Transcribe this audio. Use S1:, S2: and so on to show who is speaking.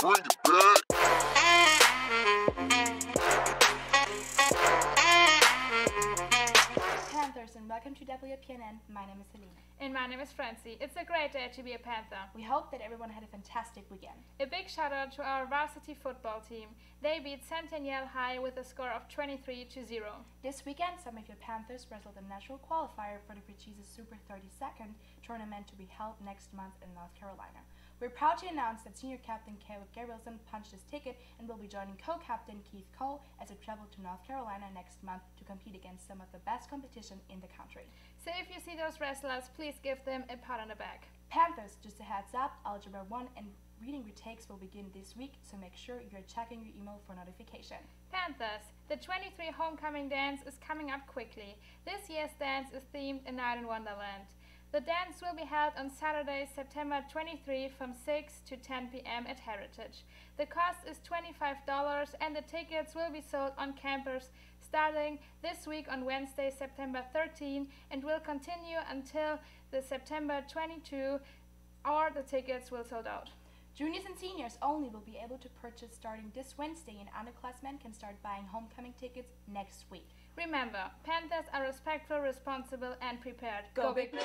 S1: Bring it back.
S2: And welcome to WPNN. My name is Helene.
S3: And my name is Francie. It's a great day to be a Panther.
S2: We hope that everyone had a fantastic weekend.
S3: A big shout out to our varsity football team. They beat Centennial High with a score of 23 to 0.
S2: This weekend, some of your Panthers wrestled a natural qualifier for the Precheese's Super 32nd tournament to be held next month in North Carolina. We're proud to announce that senior captain Caleb Gabrielson punched his ticket and will be joining co-captain Keith Cole as they travel to North Carolina next month to compete against some of the best competition in the country.
S3: So if you see those wrestlers, please give them a pat on the back.
S2: Panthers, just a heads up, Algebra 1 and reading retakes will begin this week, so make sure you're checking your email for notification.
S3: Panthers, the 23 homecoming dance is coming up quickly. This year's dance is themed A Night in Wonderland. The dance will be held on Saturday, September 23 from 6 to 10 p.m. at Heritage. The cost is $25 and the tickets will be sold on campus starting this week on Wednesday, September 13 and will continue until the September 22 or the tickets will sold out.
S2: Juniors and seniors only will be able to purchase starting this Wednesday, and underclassmen can start buying homecoming tickets next week.
S3: Remember, Panthers are respectful, responsible, and prepared.
S2: Go Big Blue!